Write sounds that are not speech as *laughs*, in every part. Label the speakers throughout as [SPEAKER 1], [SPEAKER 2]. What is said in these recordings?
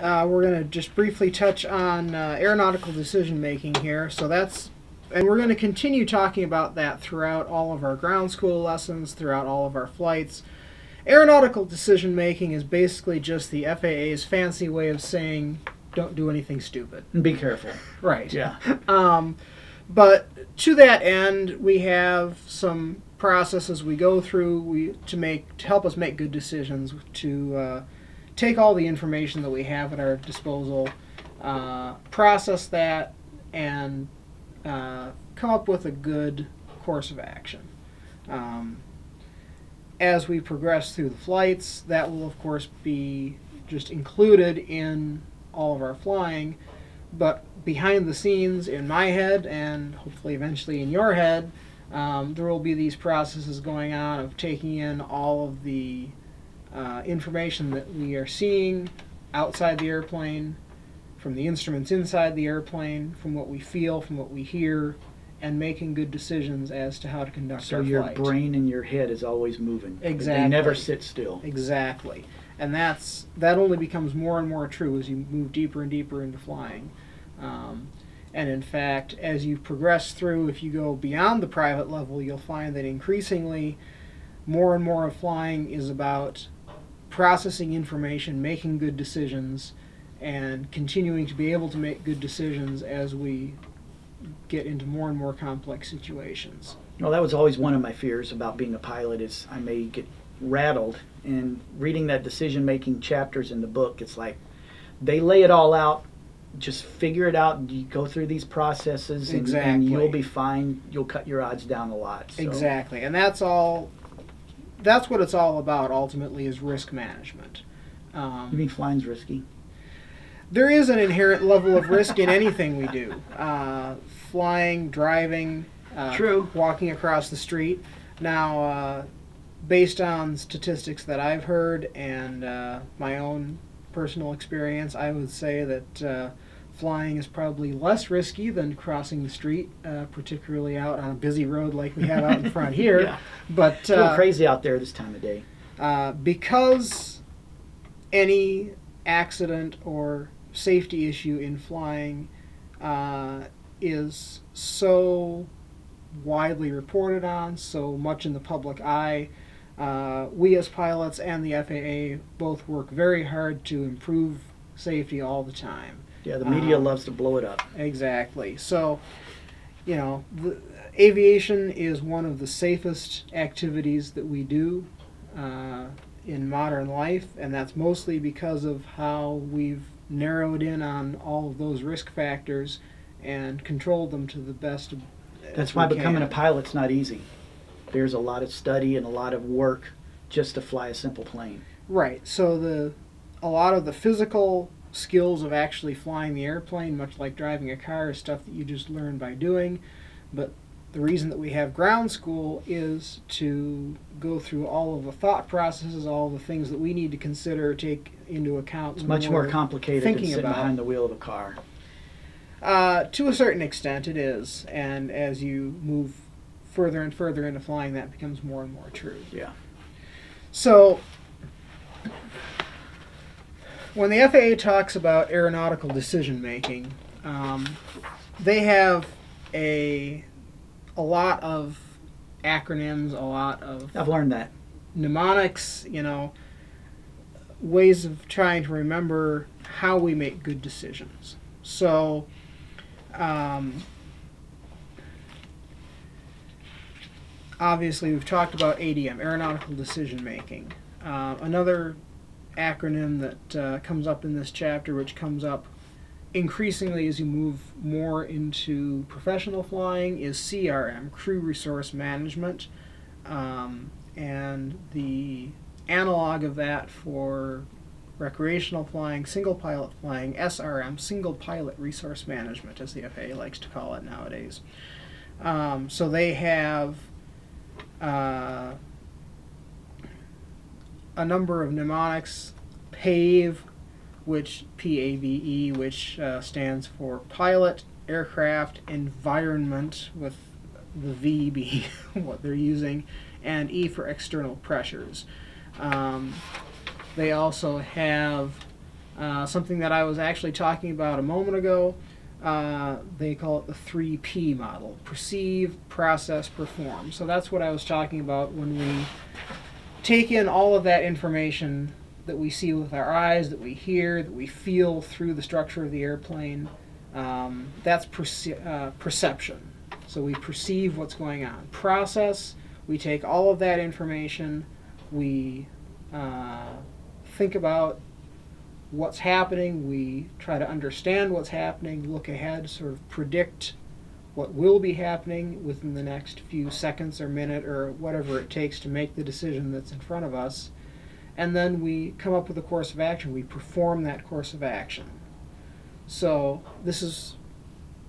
[SPEAKER 1] uh, we're going to just briefly touch on uh, aeronautical decision making here. So that's, and we're going to continue talking about that throughout all of our ground school lessons, throughout all of our flights. Aeronautical decision making is basically just the FAA's fancy way of saying don't do anything stupid.
[SPEAKER 2] And be careful.
[SPEAKER 1] Right.
[SPEAKER 2] Yeah. *laughs*
[SPEAKER 1] Um, but to that end, we have some processes we go through we to make to help us make good decisions to uh, take all the information that we have at our disposal, uh, process that, and uh, come up with a good course of action. Um, as we progress through the flights, that will of course be just included in all of our flying, but behind the scenes in my head and hopefully eventually in your head, um, there will be these processes going on of taking in all of the uh, information that we are seeing outside the airplane, from the instruments inside the airplane, from what we feel, from what we hear, and making good decisions as to how to conduct
[SPEAKER 2] So
[SPEAKER 1] our
[SPEAKER 2] your
[SPEAKER 1] flight.
[SPEAKER 2] brain and your head is always moving.
[SPEAKER 1] Exactly.
[SPEAKER 2] They never sit still.
[SPEAKER 1] Exactly. And that's that only becomes more and more true as you move deeper and deeper into flying. Um, and in fact, as you progress through, if you go beyond the private level, you'll find that increasingly more and more of flying is about processing information, making good decisions, and continuing to be able to make good decisions as we get into more and more complex situations.
[SPEAKER 2] Well, that was always one of my fears about being a pilot is I may get rattled. And reading that decision-making chapters in the book, it's like they lay it all out. Just figure it out. You go through these processes, and, and you'll be fine. You'll cut your odds down a lot. So.
[SPEAKER 1] Exactly, and that's all. That's what it's all about. Ultimately, is risk management.
[SPEAKER 2] You
[SPEAKER 1] Um,
[SPEAKER 2] mean flying's risky?
[SPEAKER 1] there is an inherent level of risk in anything we do. Uh, flying, driving, uh,
[SPEAKER 2] True.
[SPEAKER 1] walking across the street. Now, uh, based on statistics that I've heard and uh, my own personal experience, I would say that uh, flying is probably less risky than crossing the street, uh, particularly out on a busy road like we have out in front *laughs* here.
[SPEAKER 2] Yeah.
[SPEAKER 1] But
[SPEAKER 2] It's
[SPEAKER 1] uh,
[SPEAKER 2] crazy out there this time of day.
[SPEAKER 1] uh, because any accident or safety issue in flying uh, is so widely reported on, so much in the public eye, uh, we as pilots and the FAA both work very hard to improve safety all the time.
[SPEAKER 2] Yeah, the media
[SPEAKER 1] um,
[SPEAKER 2] loves to blow it up.
[SPEAKER 1] Exactly. So, you know, the, aviation is one of the safest activities that we do uh, in modern life, and that's mostly because of how we've narrowed in on all of those risk factors and controlled them to the best.
[SPEAKER 2] That's why becoming a pilot's not easy. There's a lot of study and a lot of work just to fly a simple plane.
[SPEAKER 1] Right. So the a lot of the physical skills of actually flying the airplane, much like driving a car, is stuff that you just learn by doing. But the reason that we have ground school is to go through all of the thought processes, all the things that we need to consider, take into account.
[SPEAKER 2] It's much more complicated than
[SPEAKER 1] thinking
[SPEAKER 2] sitting
[SPEAKER 1] about-
[SPEAKER 2] behind the wheel of a car.
[SPEAKER 1] Uh, to a certain extent, it is, and as you move further and further into flying, that becomes more and more true.
[SPEAKER 2] Yeah.
[SPEAKER 1] So, when the FAA talks about aeronautical decision making, um, they have a a lot of acronyms, a lot of
[SPEAKER 2] I've learned that.
[SPEAKER 1] mnemonics, you know, ways of trying to remember how we make good decisions. So, um, obviously, we've talked about ADM, aeronautical decision making. Uh, another acronym that uh, comes up in this chapter, which comes up increasingly as you move more into professional flying, is CRM, Crew Resource Management. Um, and the analog of that for recreational flying, single pilot flying, SRM, single pilot resource management, as the FAA likes to call it nowadays. Um, so they have uh, a number of mnemonics, PAVE, which P-A-V-E, which uh, stands for pilot, aircraft, environment, with the V being *laughs* what they're using, and E for external pressures. Um, they also have Uh, something that I was actually talking about a moment ago. Uh, they call it the 3P model perceive, process, perform. So that's what I was talking about when we take in all of that information that we see with our eyes, that we hear, that we feel through the structure of the airplane. Um, that's perce- uh, perception. So we perceive what's going on. Process, we take all of that information, we uh, think about what's happening, we try to understand what's happening, look ahead, sort of predict what will be happening within the next few seconds or minute or whatever it takes to make the decision that's in front of us. And then we come up with a course of action. We perform that course of action. So this is,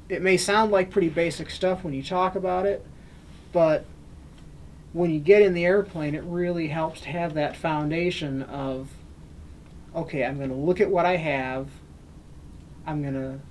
[SPEAKER 1] it may sound like pretty basic stuff when you talk about it, but when you get in the airplane, it really helps to have that foundation of, okay, I'm going to look at what I have, I'm going to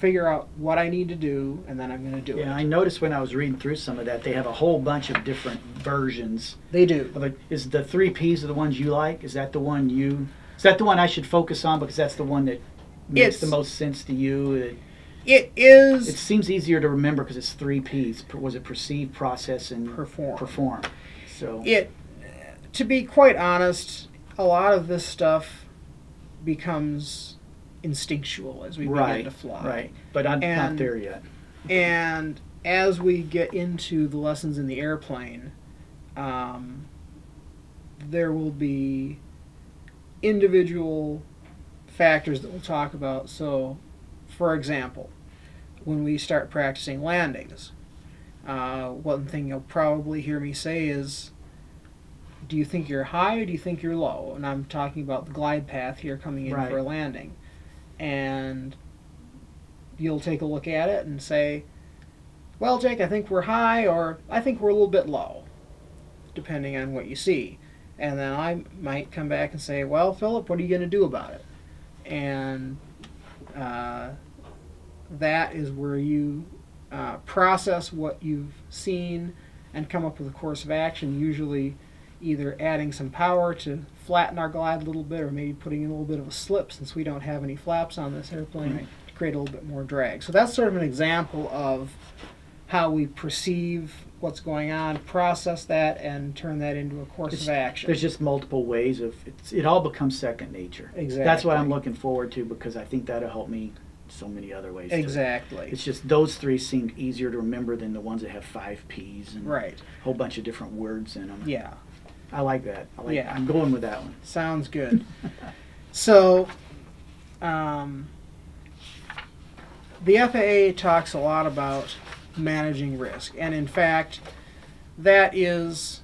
[SPEAKER 1] figure out what I need to do, and then I'm going to do
[SPEAKER 2] Yeah,
[SPEAKER 1] it.
[SPEAKER 2] I noticed when I was reading through some of that, they have a whole bunch of different versions
[SPEAKER 1] They do.
[SPEAKER 2] of it. Is the three P's are the ones you like? Is that the one you? Is that the one I should focus on because that's the one that makes
[SPEAKER 1] It's-
[SPEAKER 2] the most sense to you? It,
[SPEAKER 1] It is
[SPEAKER 2] it seems easier to remember because it's three P's. Was it perceive, process, and
[SPEAKER 1] perform.
[SPEAKER 2] perform? So
[SPEAKER 1] It, to be quite honest, a lot of this stuff becomes instinctual as we
[SPEAKER 2] right,
[SPEAKER 1] begin to fly.
[SPEAKER 2] right. But I'm not there yet.
[SPEAKER 1] And as we get into the lessons in the airplane, um, there will be individual factors that we'll talk about. So, for example, when we start practicing landings, uh, one thing you'll probably hear me say is, do you think you're high or do you think you're low? And I'm talking about the glide path here coming in
[SPEAKER 2] Right.
[SPEAKER 1] for a landing. And you'll take a look at it and say, well, Jake, I think we're high or I think we're a little bit low, depending on what you see. And then I might come back and say, well, Philip, what are you going to do about it? And uh, that is where you uh, process what you've seen and come up with a course of action, usually either adding some power to flatten our glide a little bit or maybe putting in a little bit of a slip since we don't have any flaps on this airplane
[SPEAKER 2] Right.
[SPEAKER 1] to create a little bit more drag. So that's sort of an example of how we perceive what's going on, process that, and turn that into a course
[SPEAKER 2] It's-
[SPEAKER 1] of action.
[SPEAKER 2] There's just multiple ways of it's, it all becomes second nature.
[SPEAKER 1] Exactly.
[SPEAKER 2] That's what I'm looking forward to because I think that'll help me so many other ways.
[SPEAKER 1] Exactly.
[SPEAKER 2] It's just those three seem easier to remember than the ones that have five P's and
[SPEAKER 1] Right.
[SPEAKER 2] a whole bunch of different words in them.
[SPEAKER 1] Yeah.
[SPEAKER 2] I like that. I like,
[SPEAKER 1] Yeah.
[SPEAKER 2] I'm going with that one.
[SPEAKER 1] Sounds good. *laughs* so, um, the FAA talks a lot about managing risk, and in fact, that is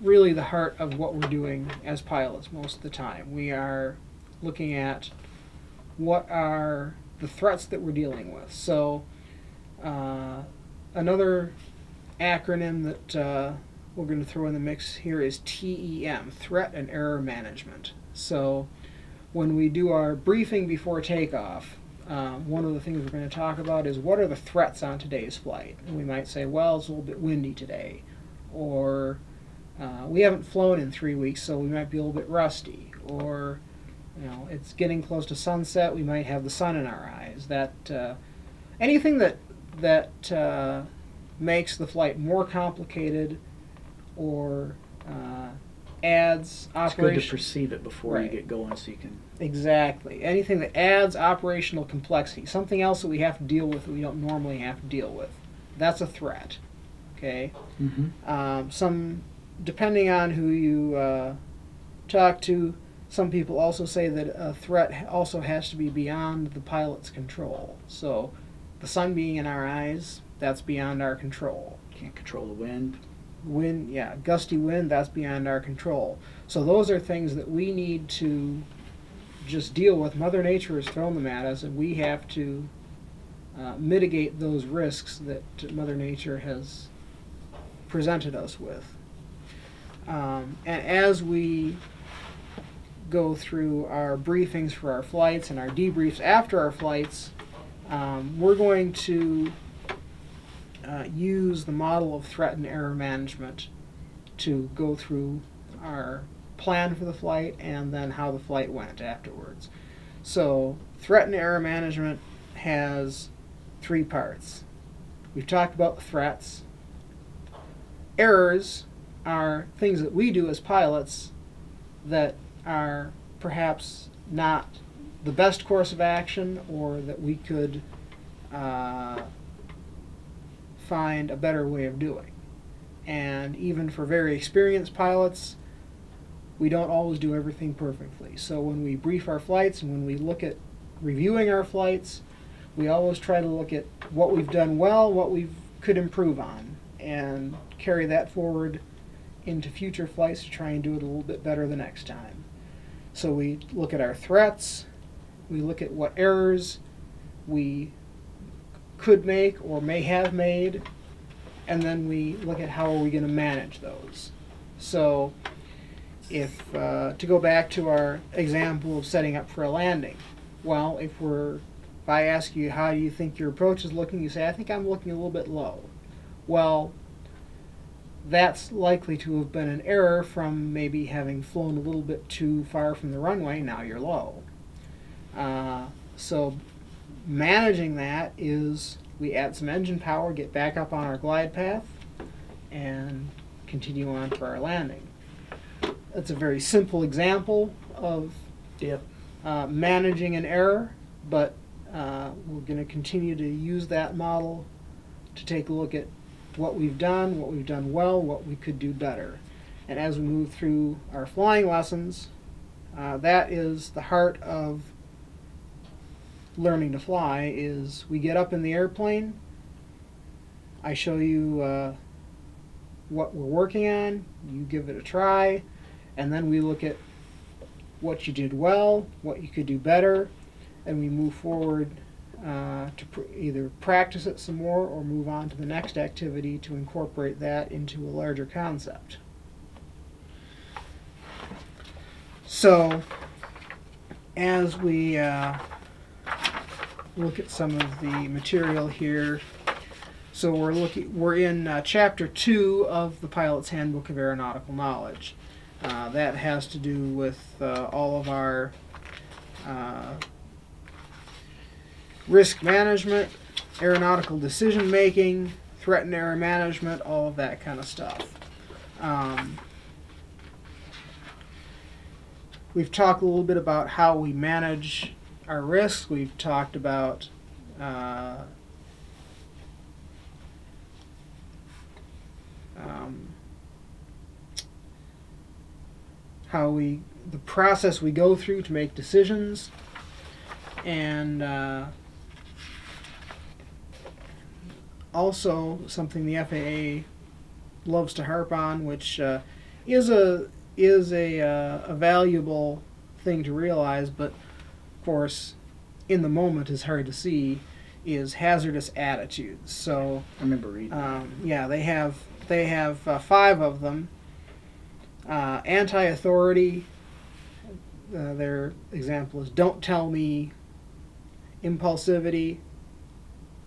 [SPEAKER 1] really the heart of what we're doing as pilots most of the time. We are looking at what are the threats that we're dealing with. So, uh, another acronym that uh, we're going to throw in the mix here is TEM, Threat and Error Management. So, when we do our briefing before takeoff, uh, one of the things we're going to talk about is what are the threats on today's flight. And we might say, well, it's a little bit windy today, or uh, we haven't flown in three weeks, so we might be a little bit rusty, or you know, it's getting close to sunset. We might have the sun in our eyes. That uh, anything that that uh, makes the flight more complicated or uh, adds
[SPEAKER 2] It's good to perceive it before
[SPEAKER 1] Right.
[SPEAKER 2] you get going so you can.
[SPEAKER 1] exactly anything that adds operational complexity, something else that we have to deal with that we don't normally have to deal with. That's a threat. Okay.
[SPEAKER 2] Mm-hmm.
[SPEAKER 1] Um, some, depending on who you uh, talk to, some people also say that a threat also has to be beyond the pilot's control. So, the sun being in our eyes, that's beyond our control.
[SPEAKER 2] Can't control the wind.
[SPEAKER 1] Wind, yeah, gusty wind, that's beyond our control. So, those are things that we need to just deal with. Mother Nature has thrown them at us, and we have to uh, mitigate those risks that Mother Nature has presented us with. Um, and as we go through our briefings for our flights and our debriefs after our flights, um, we're going to uh, use the model of threat and error management to go through our plan for the flight and then how the flight went afterwards. So, threat and error management has three parts. We've talked about the threats. Errors are things that we do as pilots that are perhaps not the best course of action or that we could uh, find a better way of doing. And even for very experienced pilots, we don't always do everything perfectly. So when we brief our flights and when we look at reviewing our flights, we always try to look at what we've done well, what we could improve on, and carry that forward into future flights to try and do it a little bit better the next time. So we look at our threats, we look at what errors we could make or may have made, and then we look at how are we going to manage those. So if uh, to go back to our example of setting up for a landing, well, if we're if I ask you how do you think your approach is looking, you say I think I'm looking a little bit low. Well, that's likely to have been an error from maybe having flown a little bit too far from the runway. Now you're low. Uh, so managing that is we add some engine power, get back up on our glide path, and continue on for our landing. That's a very simple example of
[SPEAKER 2] Yep.
[SPEAKER 1] uh, managing an error, but uh, we're going to continue to use that model to take a look at what we've done, what we've done well, what we could do better. And as we move through our flying lessons, uh, that is the heart of learning to fly is we get up in the airplane. I show you uh, what we're working on. You give it a try. And then we look at what you did well what you could do better. And we move forward uh, to pr- either practice it some more or move on to the next activity to incorporate that into a larger concept. So as we uh, look at some of the material here. So we're looking we're in uh, chapter 2 of the Pilot's Handbook of Aeronautical Knowledge. Uh, that has to do with uh, all of our uh, risk management, aeronautical decision making, threat and error management, all of that kind of stuff. Um, we've talked a little bit about how we manage our risks. We've talked about uh, um, how we the process we go through to make decisions, and uh, also something the FAA loves to harp on, which uh, is a is a, uh, a valuable thing to realize, but course, in the moment is hard to see, is hazardous attitudes. So,
[SPEAKER 2] I remember reading.
[SPEAKER 1] um, yeah, they have they have uh, five of them. Uh, anti-authority. Uh, their example is "Don't tell me." Impulsivity.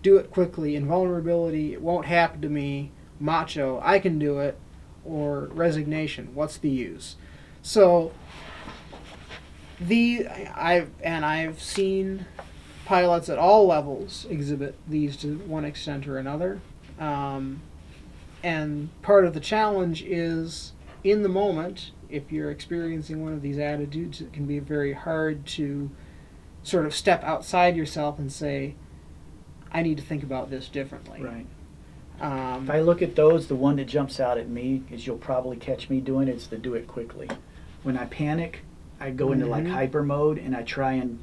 [SPEAKER 1] Do it quickly. Invulnerability. It won't happen to me. Macho. I can do it. Or resignation. What's the use? So the I've and I've seen pilots at all levels exhibit these to one extent or another. Um, and part of the challenge is in the moment, if you're experiencing one of these attitudes, it can be very hard to sort of step outside yourself and say, I need to think about this differently.
[SPEAKER 2] right.
[SPEAKER 1] Um,
[SPEAKER 2] If I look at those, the one that jumps out at me is you'll probably catch me doing it's the do it quickly. When I panic, I go into like
[SPEAKER 1] Mhm.
[SPEAKER 2] hyper mode and I try and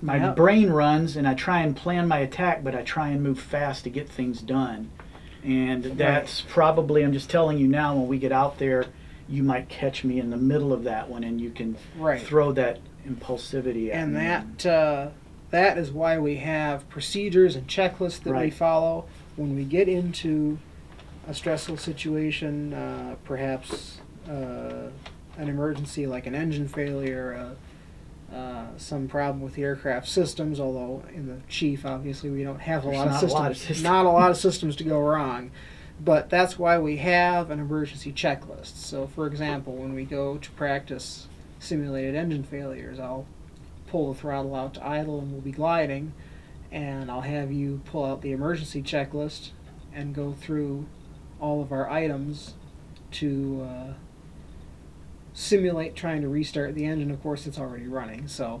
[SPEAKER 2] my
[SPEAKER 1] Yep.
[SPEAKER 2] brain runs and I try and plan my attack, but I try and move fast to get things done. And that's probably I'm just telling you now when we get out there, you might catch me in the middle of that one and you can
[SPEAKER 1] right.
[SPEAKER 2] throw that impulsivity at
[SPEAKER 1] and
[SPEAKER 2] me.
[SPEAKER 1] that uh, that is why we have procedures and checklists that we follow when we get into a stressful situation, uh, perhaps uh, an emergency like an engine failure, uh, uh, some problem with the aircraft systems. Although in the chief, obviously, we don't have a lot of
[SPEAKER 2] not a
[SPEAKER 1] systems.
[SPEAKER 2] lot of systems.
[SPEAKER 1] Not a lot of systems to go wrong. But that's why we have an emergency checklist. So, for example, when we go to practice simulated engine failures, I'll pull the throttle out to idle and we'll be gliding, and I'll have you pull out the emergency checklist and go through all of our items to uh, simulate trying to restart the engine. Of course, it's already running, so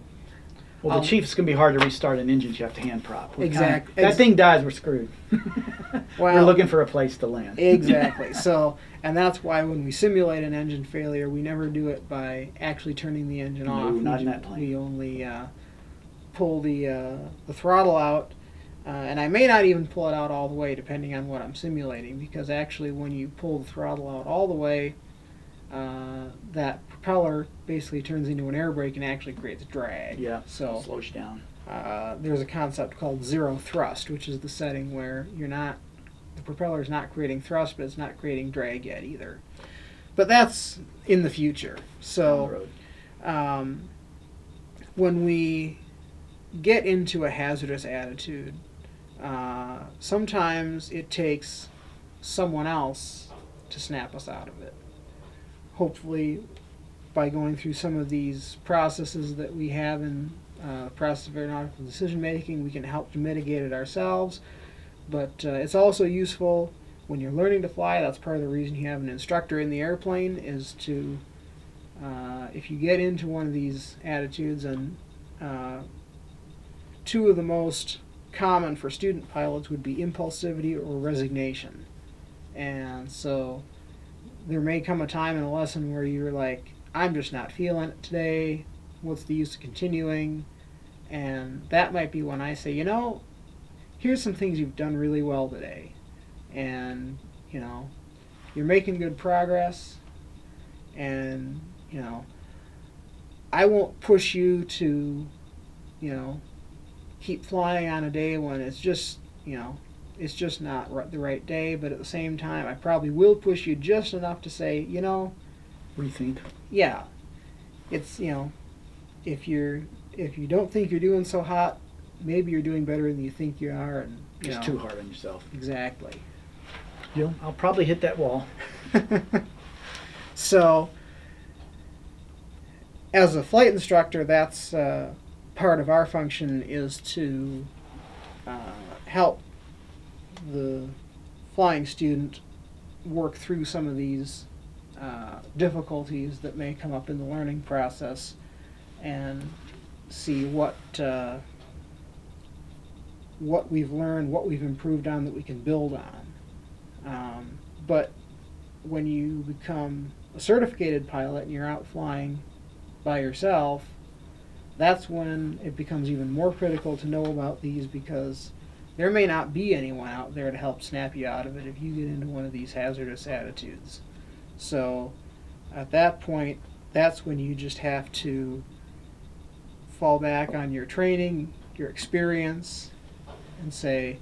[SPEAKER 2] Well, the
[SPEAKER 1] Um,
[SPEAKER 2] Chief's gonna be hard to restart an engine. You have to hand prop. We're kinda- that thing dies, we're screwed. *laughs* we're looking for a place to land.
[SPEAKER 1] exactly. *laughs* So, and that's why when we simulate an engine failure, we never do it by actually turning the engine
[SPEAKER 2] No,
[SPEAKER 1] off.
[SPEAKER 2] not
[SPEAKER 1] we,
[SPEAKER 2] in that plane.
[SPEAKER 1] We only uh, pull the uh, the throttle out, uh, and I may not even pull it out all the way, depending on what I'm simulating. Because actually, when you pull the throttle out all the way, uh, that propeller basically turns into an air brake and actually creates drag.
[SPEAKER 2] Yeah.
[SPEAKER 1] So
[SPEAKER 2] slows you down.
[SPEAKER 1] uh, there's a concept called zero thrust, which is the setting where you're not, the propeller is not creating thrust, but it's not creating drag yet either. But that's in the future. So um, when we get into a hazardous attitude, uh, sometimes it takes someone else to snap us out of it. Hopefully, by going through some of these processes that we have in uh, process of aeronautical decision making, we can help to mitigate it ourselves. But uh, it's also useful when you're learning to fly. That's part of the reason you have an instructor in the airplane is to, uh, if you get into one of these attitudes, and uh, two of the most common for student pilots would be impulsivity or resignation. And so there may come a time in a lesson where you're like, I'm just not feeling it today. What's the use of continuing? And that might be when I say, you know, here's some things you've done really well today. And, you know, you're making good progress. And, you know, I won't push you to, you know, keep flying on a day when it's just, you know, it's just not the right day. But at the same time, I probably will push you just enough to say, you know,
[SPEAKER 2] Rethink.
[SPEAKER 1] yeah, it's you know, if you're if you don't think you're doing so hot, maybe you're doing better than you think you are, and you
[SPEAKER 2] Just
[SPEAKER 1] know,
[SPEAKER 2] too hard on yourself.
[SPEAKER 1] exactly.
[SPEAKER 2] You'll, I'll probably hit that wall. *laughs*
[SPEAKER 1] so, as a flight instructor, that's uh, part of our function is to uh, help the flying student work through some of these uh, difficulties that may come up in the learning process and see what uh, what we've learned, what we've improved on that we can build on. Um, but when you become a certificated pilot and you're out flying by yourself, that's when it becomes even more critical to know about these because there may not be anyone out there to help snap you out of it if you get into one of these hazardous attitudes. So at that point, that's when you just have to fall back on your training, your experience, and say,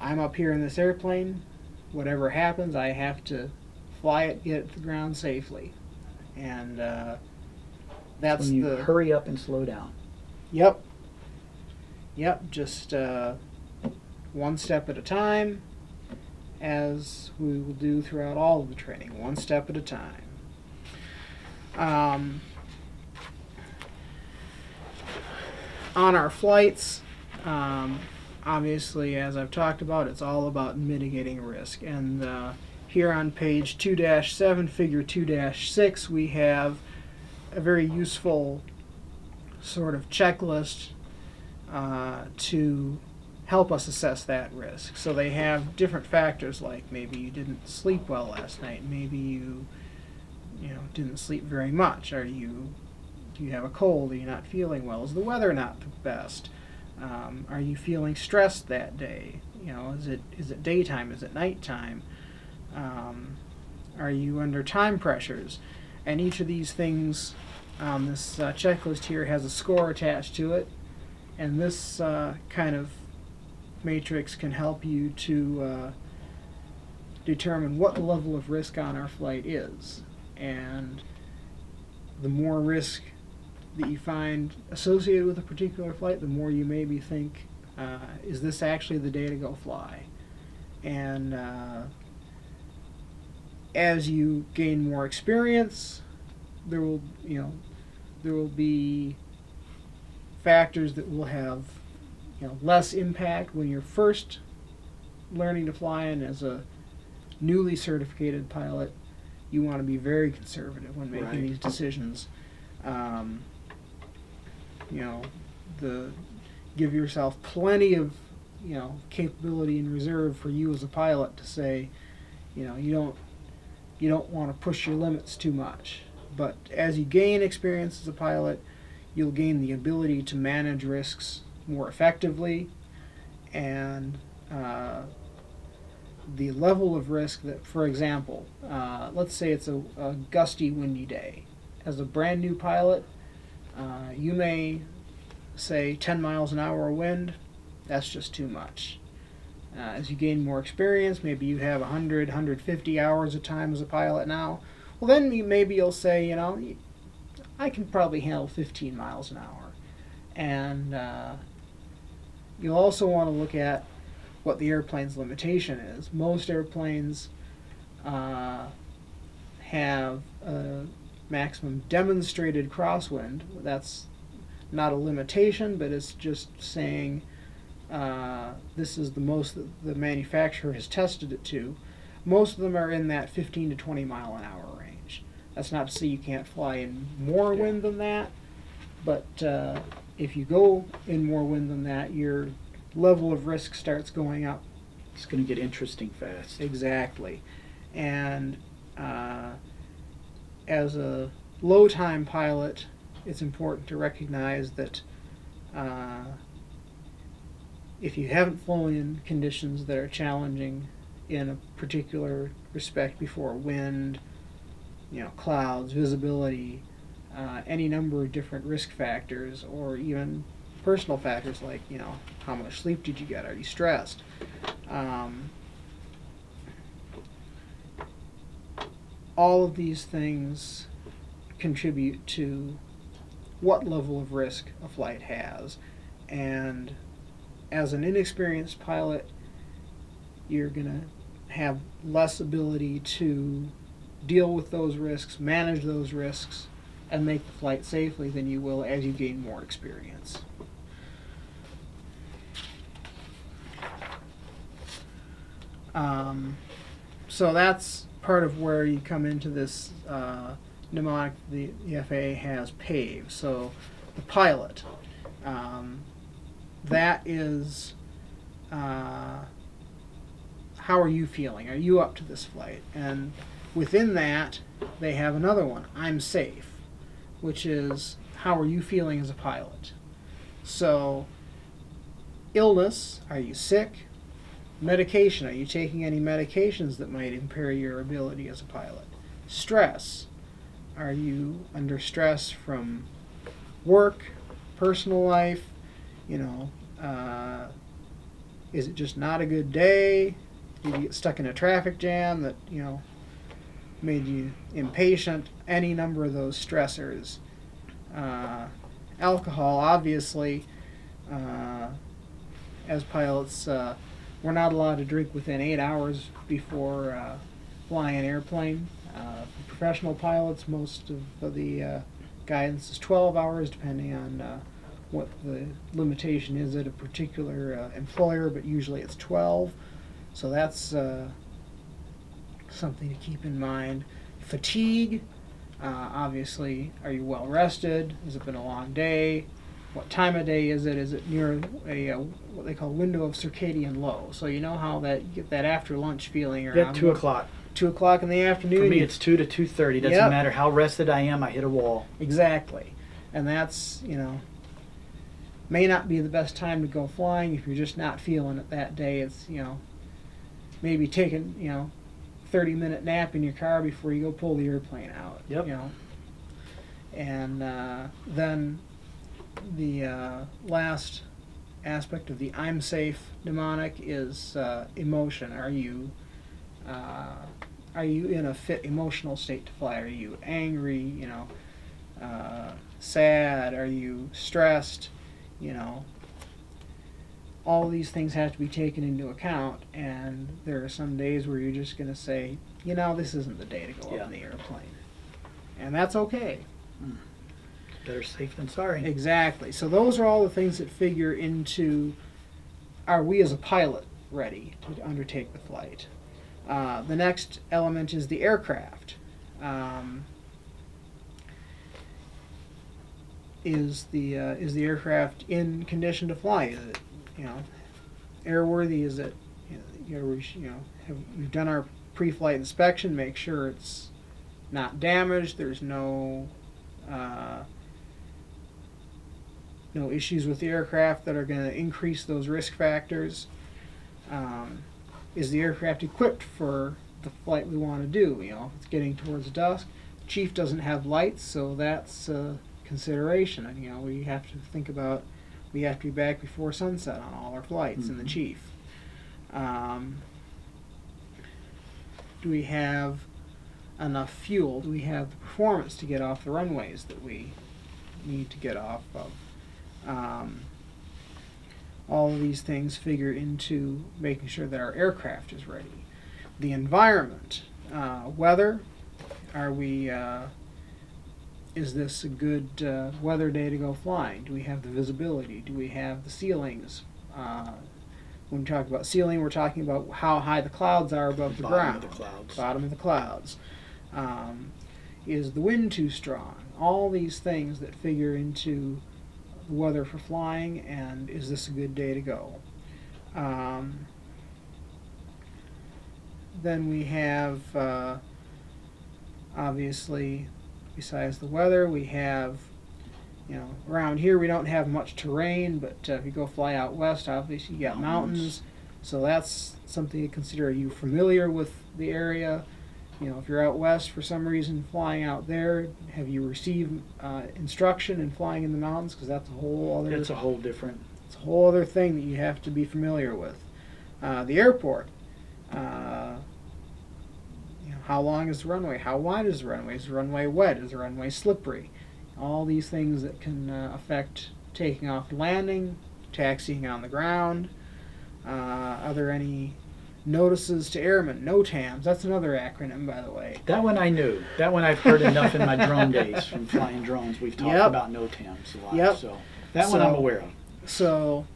[SPEAKER 1] I'm up here in this airplane. Whatever happens, I have to fly it, get it to the ground safely. And uh, that's
[SPEAKER 2] when you
[SPEAKER 1] the.
[SPEAKER 2] hurry up and slow down.
[SPEAKER 1] Yep. Yep, just uh, one step at a time, as we will do throughout all of the training, one step at a time. Um, on our flights, um, obviously, as I've talked about, it's all about mitigating risk. And uh, here on page 2 7, figure 2 6, we have a very useful sort of checklist uh, to help us assess that risk. So they have different factors like maybe you didn't sleep well last night, maybe you you know didn't sleep very much. Are you do you have a cold? Are you not feeling well? Is the weather not the best? Um, are you feeling stressed that day? You know, is it is it daytime? Is it nighttime? Um, are you under time pressures? And each of these things on this uh, checklist here has a score attached to it, and this uh, kind of matrix can help you to uh, determine what the level of risk on our flight is. And the more risk that you find associated with a particular flight, the more you maybe think, uh, is this actually the day to go fly? And uh, as you gain more experience, there will, you know, there will be factors that will have you know less impact when you're first learning to fly and as a newly certificated pilot you want to be very conservative when making
[SPEAKER 2] Right.
[SPEAKER 1] these decisions um, you know the give yourself plenty of you know capability and reserve for you as a pilot to say you know you don't you don't want to push your limits too much but as you gain experience as a pilot you'll gain the ability to manage risks more effectively and uh, the level of risk that for example uh, let's say it's a, a gusty windy day. As a brand new pilot uh, you may say 10 miles an hour wind that's just too much. Uh, as you gain more experience maybe you have 100 150 hours of time as a pilot now. Well then you, maybe you'll say you know i can probably handle 15 miles an hour. And uh, you'll also want to look at what the airplane's limitation is most airplanes uh, have a maximum demonstrated crosswind that's not a limitation but it's just saying uh, this is the most that the manufacturer has tested it to. Most of them are in that 15 to 20 mile an hour range. That's not to say you can't fly in more
[SPEAKER 2] Yeah.
[SPEAKER 1] wind than that, but uh, if you go in more wind than that, your level of risk starts going up
[SPEAKER 2] It's going to get interesting fast.
[SPEAKER 1] exactly. And uh, as a low time pilot, it's important to recognize that uh, if you haven't flown in conditions that are challenging in a particular respect before, wind, you know, clouds, visibility, uh, any number of different risk factors, or even personal factors like, you know, how much sleep did you get? Are you stressed? Um, all of these things contribute to what level of risk a flight has. And as an inexperienced pilot, you're going to have less ability to deal with those risks, manage those risks, and make the flight safely than you will as you gain more experience. Um, so that's part of where you come into this uh, mnemonic the, the FAA has PAVE. So the pilot, um, that is uh, how are you feeling? Are you up to this flight? And within that, they have another one, I'm safe, which is how are you feeling as a pilot? So, illness, are you sick? Medication, are you taking any medications that might impair your ability as a pilot? Stress, are you under stress from work, personal life? You know, uh, is it just not a good day? Did you get stuck in a traffic jam that, you know, made you impatient? Any number of those stressors. Uh, alcohol, obviously, uh, as pilots, uh, we're not allowed to drink within eight hours before uh, flying an airplane. Uh, professional pilots, most of the uh, guidance is 12 hours, depending on what the limitation is at a particular employer, but usually it's 12. So that's something to keep in mind. Fatigue, uh, obviously, are you well rested? Has it been a long day? What time of day is it? Is it near a, uh what they call window of circadian low? So you know how that you get that after lunch feeling around
[SPEAKER 2] Yeah, two o'clock.
[SPEAKER 1] two o'clock in the afternoon.
[SPEAKER 2] For me, it's two to two thirty. Doesn't
[SPEAKER 1] Yep.
[SPEAKER 2] matter how rested I am. I hit a wall.
[SPEAKER 1] Exactly. And that's, you know, may not be the best time to go flying if you're just not feeling it that day. It's, you know, maybe taking, you know, 30 minute nap in your car before you go pull the airplane out.
[SPEAKER 2] Yep.
[SPEAKER 1] You know. And uh, then the uh, last aspect of the I'm safe mnemonic is uh, emotion. Are you uh, are you in a fit emotional state to fly? Are you angry? You know, uh, sad? Are you stressed? You know, all these things have to be taken into account, and there are some days where you're just going to say, you know, this isn't the day to go
[SPEAKER 2] Yeah.
[SPEAKER 1] up in the airplane, and that's okay.
[SPEAKER 2] Better safe than sorry.
[SPEAKER 1] Exactly. So those are all the things that figure into are we as a pilot ready to undertake the flight? Uh, the next element is the aircraft. Um, is the uh, is the aircraft in condition to fly? Is it you know airworthy? Is it you know, you know, we sh- you know have, we've done our pre-flight inspection, make sure it's not damaged. There's no uh, no issues with the aircraft that are going to increase those risk factors. Um, is the aircraft equipped for the flight we want to do? You know, if it's getting towards dusk. Chief doesn't have lights, so that's a consideration. And, you know, we have to think about we have to be back before sunset on all our flights in the
[SPEAKER 2] Mhm.
[SPEAKER 1] chief. Um, do we have enough fuel? Do we have the performance to get off the runways that we need to get off of? Um, all of these things figure into making sure that our aircraft is ready. The environment, uh, weather, are we, uh, is this a good uh, weather day to go flying? Do we have the visibility? Do we have the ceilings? Uh, when we talk about ceiling, we're talking about how high the clouds are above the
[SPEAKER 2] Bottom
[SPEAKER 1] ground.
[SPEAKER 2] of the clouds.
[SPEAKER 1] Bottom of the clouds. Um, is the wind too strong? All these things that figure into the weather for flying, and is this a good day to go? Um, then we have, uh, obviously, besides the weather, we have, you know, around here we don't have much terrain, but uh, if you go fly out west, obviously you got
[SPEAKER 2] Mountains.
[SPEAKER 1] So that's something to consider. Are you familiar with the area? You know, if you're out west for some reason flying out there, have you received uh, instruction in flying in the mountains? Because that's a whole other
[SPEAKER 2] It's a whole different.
[SPEAKER 1] it's a whole other thing that you have to be familiar with. Uh, the airport. Uh, how long is the runway? How wide is the runway? Is the runway wet? Is the runway slippery? All these things that can uh, affect taking off, and landing, taxiing on the ground. Uh, are there any notices to airmen? NOTAMs. That's another acronym, by the way.
[SPEAKER 2] That one I knew. That one I've heard enough in my drone *laughs* days from flying drones. We've talked
[SPEAKER 1] Yep.
[SPEAKER 2] about NOTAMs a lot.
[SPEAKER 1] Yep.
[SPEAKER 2] So that one I'm aware of.
[SPEAKER 1] So,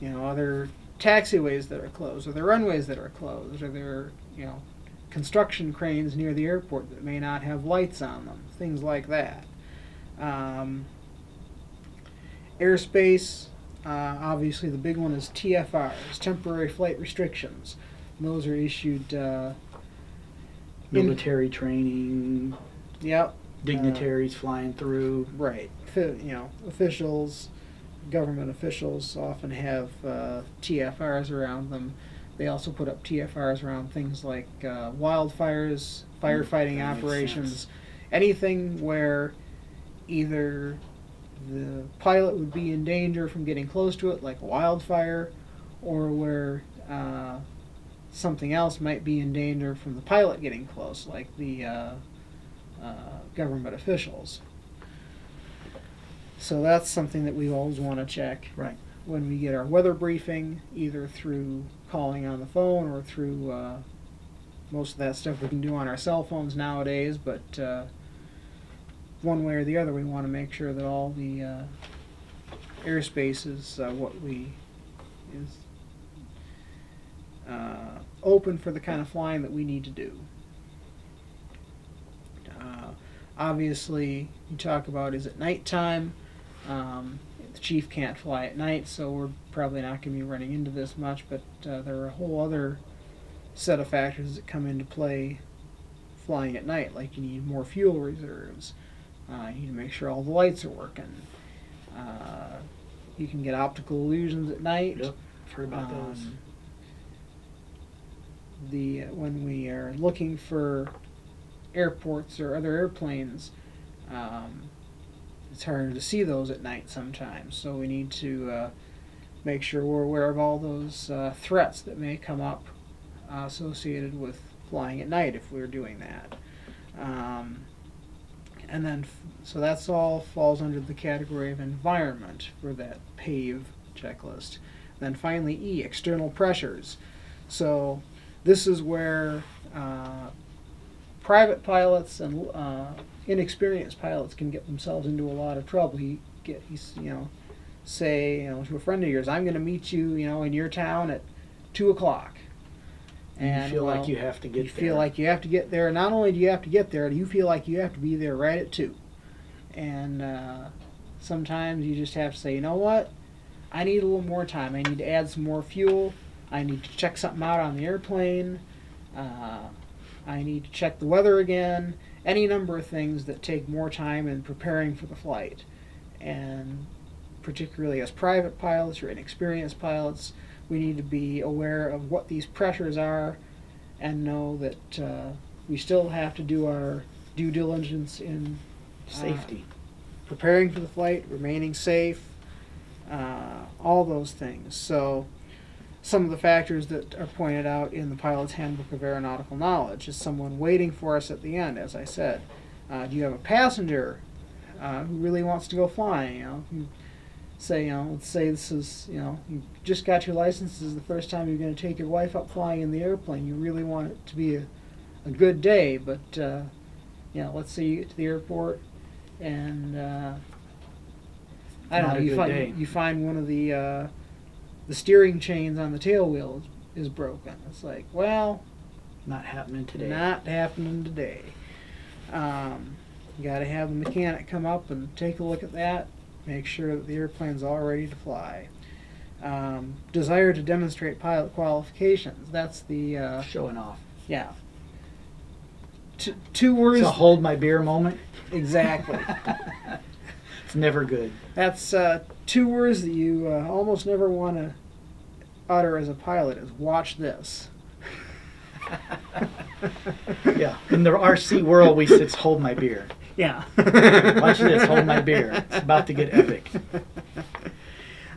[SPEAKER 1] you know, are there taxiways that are closed? Are there runways that are closed? Are there, you know, construction cranes near the airport that may not have lights on them? Things like that. Um, airspace, uh, obviously, the big one is TFRs, temporary flight restrictions. And those are issued, uh, in-
[SPEAKER 2] Military training,
[SPEAKER 1] yep,
[SPEAKER 2] dignitaries flying through.
[SPEAKER 1] Right. You know, officials, government officials often have uh, TFRs around them. They also put up TFRs around things like uh, wildfires, firefighting
[SPEAKER 2] that makes
[SPEAKER 1] operations,
[SPEAKER 2] sense.
[SPEAKER 1] anything where either the pilot would be in danger from getting close to it, like a wildfire, or where uh, something else might be in danger from the pilot getting close, like the uh, uh, government officials. So that's something that we always want to check
[SPEAKER 2] Right.
[SPEAKER 1] When we get our weather briefing, either through calling on the phone or through uh, most of that stuff we can do on our cell phones nowadays. But uh, one way or the other, we want to make sure that all the uh, airspace is uh, what we is uh, open for the kind of flying that we need to do. Uh, obviously, you talk about is it nighttime? Um, the chief can't fly at night, so we're probably not going to be running into this much. But uh, there are a whole other set of factors that come into play flying at night, like you need more fuel reserves. Uh, you need to make sure all the lights are working. Uh, you can get optical illusions at night.
[SPEAKER 2] Yep. I've heard about those.
[SPEAKER 1] Um, The when we are looking for airports or other airplanes, um, it's harder to see those at night sometimes. So we need to uh, make sure we're aware of all those uh, threats that may come up associated with flying at night if we're doing that. Um, and then, so that's all falls under the category of environment for that PAVE checklist. Then finally, E, external pressures. So this is where uh, private pilots and uh, inexperienced pilots can get themselves into a lot of trouble. He get, he's, you know, say, you know, to a friend of yours, I'm going to meet you, you know, in your town at two o'clock.
[SPEAKER 2] And you feel
[SPEAKER 1] well,
[SPEAKER 2] like you have to get there.
[SPEAKER 1] you
[SPEAKER 2] there.
[SPEAKER 1] feel like you have to get there. Not only do you have to get there, you feel like you have to be there right at two. And uh, sometimes you just have to say, you know what? I need a little more time. I need to add some more fuel. I need to check something out on the airplane. Uh, I need to check the weather again. Any number of things that take more time in preparing for the flight. And particularly as private pilots or inexperienced pilots, we need to be aware of what these pressures are and know that uh, we still have to do our due diligence in
[SPEAKER 2] safety.
[SPEAKER 1] Uh, preparing for the flight, remaining safe, uh, all those things. So, some of the factors that are pointed out in the Pilot's Handbook of Aeronautical Knowledge is someone waiting for us at the end, as I said. Uh, do you have a passenger uh, who really wants to go flying? You know, you say, you know, let's say this is, you know, you just got your license. This is the first time you're going to take your wife up flying in the airplane. You really want it to be a, a good day, but, uh, you know, let's say you get to the airport and uh, I don't
[SPEAKER 2] Not
[SPEAKER 1] know. You find
[SPEAKER 2] day.
[SPEAKER 1] you find one of the uh, the steering chains on the tail wheel is, is broken. It's like, well,
[SPEAKER 2] Not happening today.
[SPEAKER 1] not happening today. Um, you got to have the mechanic come up and take a look at that, make sure that the airplane's all ready to fly. Um, desire to demonstrate pilot qualifications. That's the uh,
[SPEAKER 2] Showing off.
[SPEAKER 1] yeah. T- two words
[SPEAKER 2] It's a hold my beer moment.
[SPEAKER 1] exactly. *laughs*
[SPEAKER 2] it's never good.
[SPEAKER 1] That's uh, two words that you uh, almost never want to utter as a pilot. Is watch this. *laughs*
[SPEAKER 2] yeah. In the RC world, we say, hold my beer.
[SPEAKER 1] Yeah. *laughs*
[SPEAKER 2] Watch this, hold my beer. It's about to get epic. *laughs*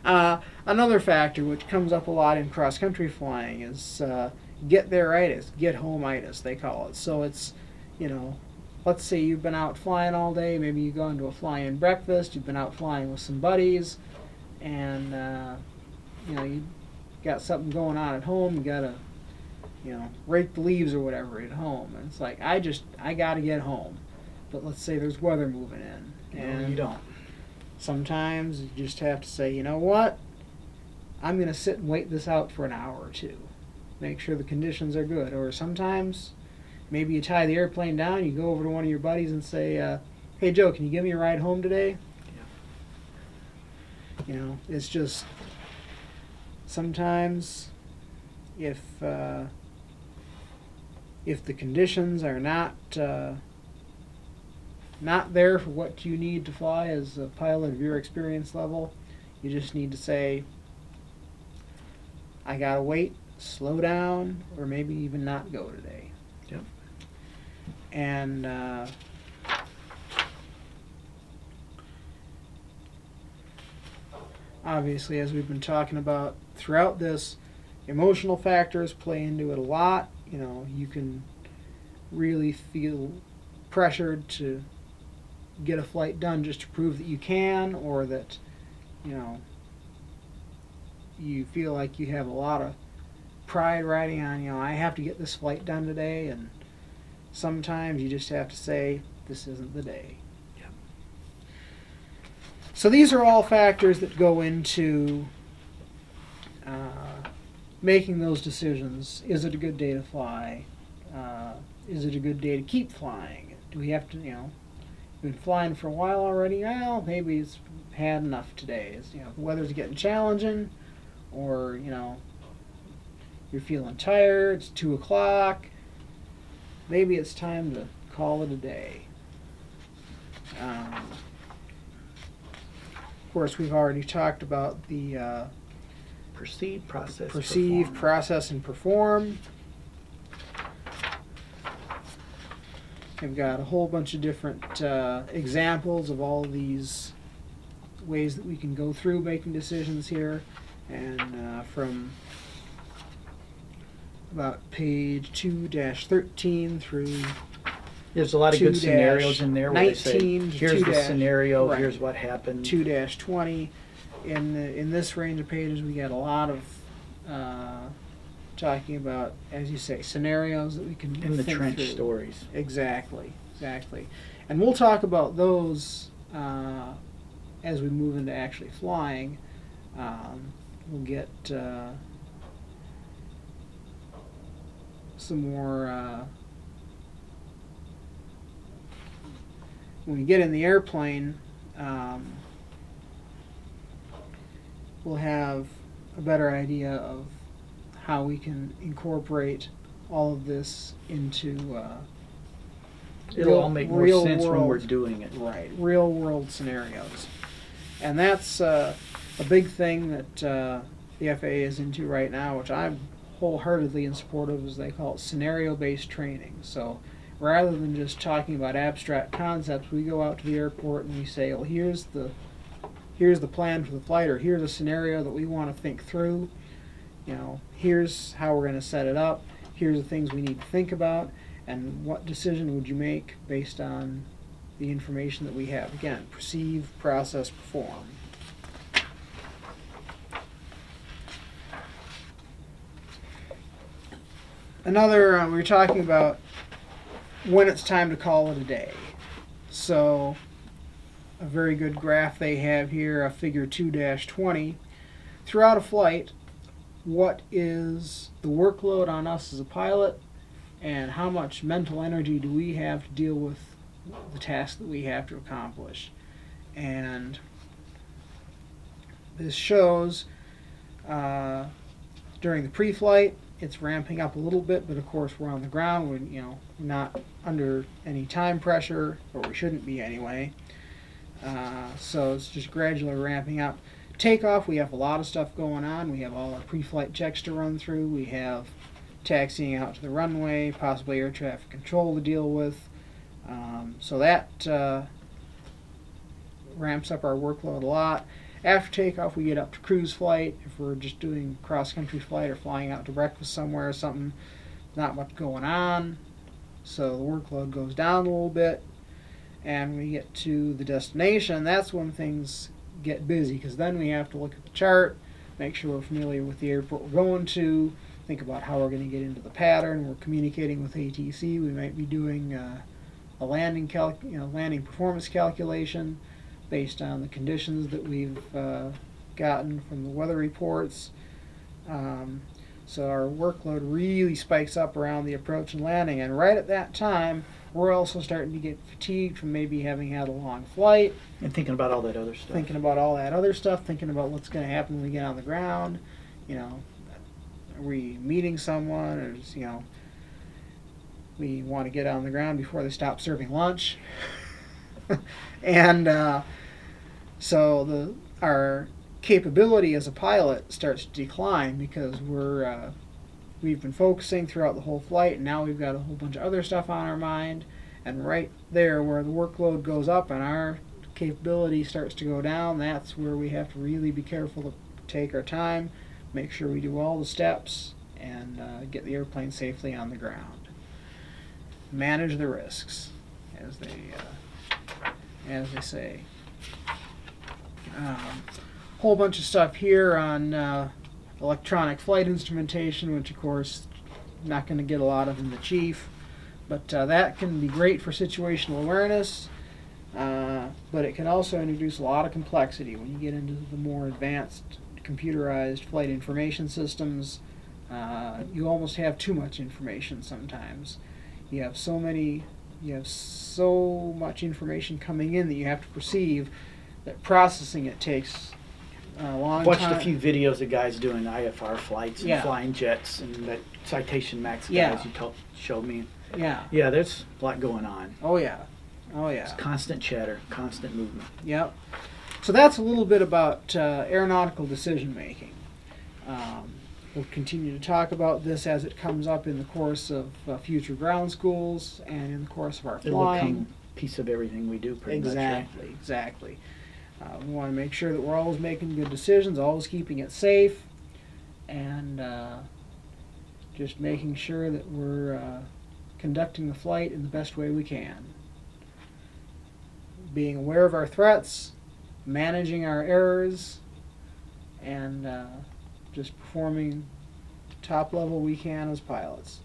[SPEAKER 1] Uh, another factor which comes up a lot in cross country flying is uh, get there itis, get home itis, they call it. So it's, you know, let's say you've been out flying all day, maybe you've gone to a flying breakfast, you've been out flying with some buddies, and, uh, you know, you got something going on at home, you gotta, you know, rake the leaves or whatever at home. And it's like, I just, I gotta get home. But let's say there's weather moving in.
[SPEAKER 2] No,
[SPEAKER 1] and
[SPEAKER 2] you don't.
[SPEAKER 1] Sometimes you just have to say, you know what? I'm going to sit and wait this out for an hour or two. Make sure the conditions are good. Or sometimes maybe you tie the airplane down, you go over to one of your buddies and say, uh, hey, Joe, can you give me a ride home today? Yeah. You know, it's just sometimes if uh, if the conditions are not uh, not there for what you need to fly as a pilot of your experience level, you just need to say, I gotta wait, slow down, or maybe even not go today.
[SPEAKER 2] Yep.
[SPEAKER 1] And uh, obviously, as we've been talking about throughout this, emotional factors play into it a lot. You know, you can really feel pressured to get a flight done just to prove that you can, or that, you know, you feel like you have a lot of pride riding on, you know, I have to get this flight done today, and sometimes you just have to say, this isn't the day.
[SPEAKER 2] Yep.
[SPEAKER 1] So these are all factors that go into uh, making those decisions. Is it a good day to fly? Uh, is it a good day to keep flying? Do we have to, you know, been flying for a while already. Well, maybe it's had enough today. It's, you know, the weather's getting challenging, or you know, you're feeling tired. It's two o'clock. Maybe it's time to call it a day. Um, of course, we've already talked about the uh,
[SPEAKER 2] Perceive, process,
[SPEAKER 1] perceive,
[SPEAKER 2] perform.
[SPEAKER 1] process, and perform. I've got a whole bunch of different uh, examples of all these ways that we can go through making decisions here, and uh, from about page two thirteen through
[SPEAKER 2] There's a lot of good scenarios in there where they say, here's the scenario,
[SPEAKER 1] right.
[SPEAKER 2] here's what happened.
[SPEAKER 1] two twenty. In the, in this range of pages, we get a lot of uh, talking about, as you say, scenarios that we can
[SPEAKER 2] In the trench
[SPEAKER 1] through.
[SPEAKER 2] stories.
[SPEAKER 1] Exactly, exactly. And we'll talk about those uh, as we move into actually flying. Um, we'll get uh, some more. Uh, when we get in the airplane, um, we'll have a better idea of how we can incorporate all of this into. Uh,
[SPEAKER 2] It'll
[SPEAKER 1] real-
[SPEAKER 2] all make more
[SPEAKER 1] real
[SPEAKER 2] sense when we're
[SPEAKER 1] world-
[SPEAKER 2] doing it.
[SPEAKER 1] Right, real world scenarios. And that's uh, a big thing that uh, the FAA is into right now, which I'm wholeheartedly in support of, as they call it scenario based training. So rather than just talking about abstract concepts, we go out to the airport and we say, well, here's the here's the plan for the flight, or here's a scenario that we want to think through. You know, here's how we're going to set it up. Here's the things we need to think about, and what decision would you make based on the information that we have. Again, perceive, process, perform. Another, uh, we were talking about when it's time to call it a day. So, a very good graph they have here, a figure 2 20. Throughout a flight, what is the workload on us as a pilot, and how much mental energy do we have to deal with the task that we have to accomplish. And this shows uh, during the pre-flight, it's ramping up a little bit, but of course we're on the ground. We're you know not under any time pressure, or we shouldn't be anyway. Uh, so it's just gradually ramping up. Takeoff, we have a lot of stuff going on. We have all our pre-flight checks to run through. We have taxiing out to the runway, possibly air traffic control to deal with. Um, so that uh, ramps up our workload a lot. After takeoff, we get up to cruise flight. If we're just doing cross country flight or flying out to breakfast somewhere or something, not much going on. So the workload goes down a little bit. And we get to the destination, that's when things get busy because then we have to look at the chart, make sure we're familiar with the airport we're going to, think about how we're going to get into the pattern. We're communicating with ATC. We might be doing uh, a landing you know, landing performance calculation based on the conditions that we've uh, gotten from the weather reports. Um, so our workload really spikes up around the approach and landing, and right at that time, we're also starting to get fatigued from maybe having had a long flight,
[SPEAKER 2] And thinking about all that other stuff.
[SPEAKER 1] thinking about all that other stuff, thinking about what's going to happen when we get on the ground. You know, are we meeting someone, or is, you know, we want to get on the ground before they stop serving lunch. *laughs* and uh, so the our capability as a pilot starts to decline because we're uh, we've been focusing throughout the whole flight, and now we've got a whole bunch of other stuff on our mind. And right there, where the workload goes up and our capability starts to go down, that's where we have to really be careful to take our time, make sure we do all the steps, and uh, get the airplane safely on the ground. Manage the risks, as they uh, as they say. Um, whole bunch of stuff here on uh, electronic flight instrumentation, which of course not going to get a lot of in the chief, but uh, that can be great for situational awareness. Uh, but it can also introduce a lot of complexity when you get into the more advanced computerized flight information systems. Uh, you almost have too much information sometimes. You have so many, you have so much information coming in that you have to perceive that processing it takes a long
[SPEAKER 2] Watched
[SPEAKER 1] time.
[SPEAKER 2] a few videos of guys doing IFR flights and
[SPEAKER 1] Yeah.
[SPEAKER 2] flying jets and that Citation Max guys
[SPEAKER 1] Yeah.
[SPEAKER 2] you told, showed me.
[SPEAKER 1] Yeah.
[SPEAKER 2] Yeah, there's a lot going on.
[SPEAKER 1] Oh yeah. Oh yeah.
[SPEAKER 2] It's constant chatter, constant movement.
[SPEAKER 1] Yep. So that's a little bit about uh, aeronautical decision making. Um, we'll continue to talk about this as it comes up in the course of uh, future ground schools and in the course of our
[SPEAKER 2] It'll
[SPEAKER 1] flying.
[SPEAKER 2] become piece of everything we do pretty
[SPEAKER 1] exactly. Exactly. Uh, we want to make sure that we're always making good decisions, always keeping it safe, and uh, just making sure that we're uh, conducting the flight in the best way we can. Being aware of our threats, managing our errors, and uh, just performing top level we can as pilots.